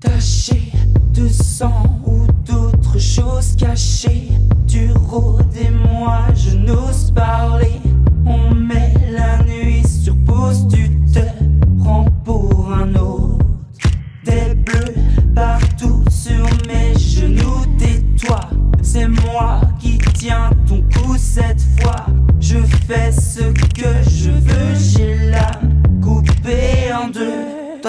de sang ou d'autres choses cachées. Tu rôdes et moi je n'ose parler. On met la nuit sur pause, tu te prends pour un autre. Des bleus partout sur mes genoux, tais-toi. C'est moi qui tiens ton cou cette fois. Je fais ce que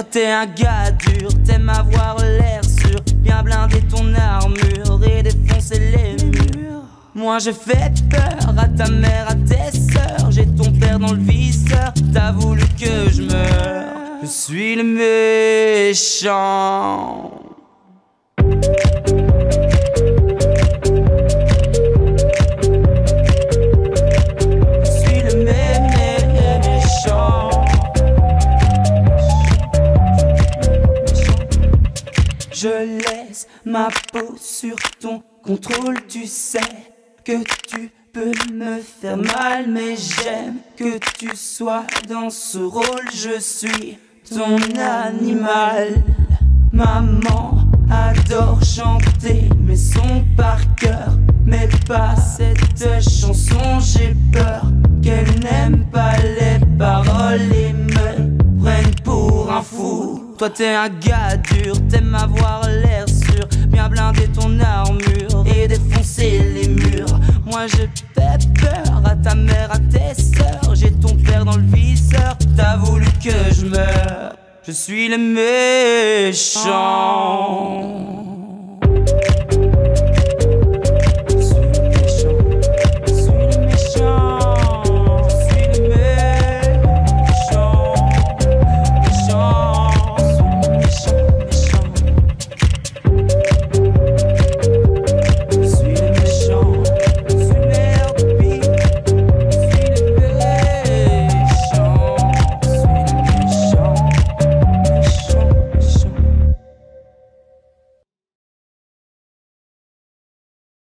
T'es un gars dur, t'aimes avoir l'air sûr, bien blinder ton armure et défoncer les murs. Moi je fais peur à ta mère, à tes sœurs, j'ai ton père dans le viseur, t'as voulu que je meure. Je suis le méchant. Je laisse ma peau sur ton contrôle, tu sais que tu peux me faire mal, mais j'aime que tu sois dans ce rôle, je suis ton animal. Maman adore chanter mes sons par cœur, mais pas cette chanson, j'ai peur qu'elle n'aime pas les paroles Toi t'es un gars dur, t'aimes avoir l'air sûr, bien blinder ton armure et défoncer les murs. Moi je fais peur à ta mère, à tes sœurs, j'ai ton père dans le viseur, t'as voulu que je meure. Je suis le méchant.